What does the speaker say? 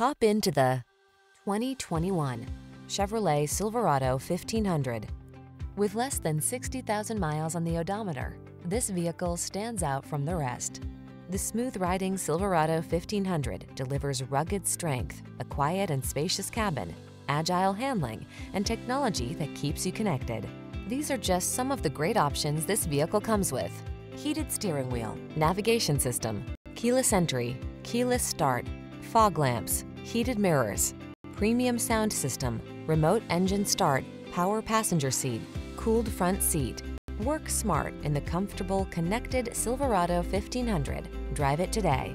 Hop into the 2021 Chevrolet Silverado 1500. With less than 60,000 miles on the odometer, this vehicle stands out from the rest. The smooth-riding Silverado 1500 delivers rugged strength, a quiet and spacious cabin, agile handling, and technology that keeps you connected. These are just some of the great options this vehicle comes with. Heated steering wheel, navigation system, keyless entry, keyless start, fog lamps, heated mirrors, premium sound system, remote engine start, power passenger seat, cooled front seat. Work smart in the comfortable, connected Silverado 1500. Drive it today.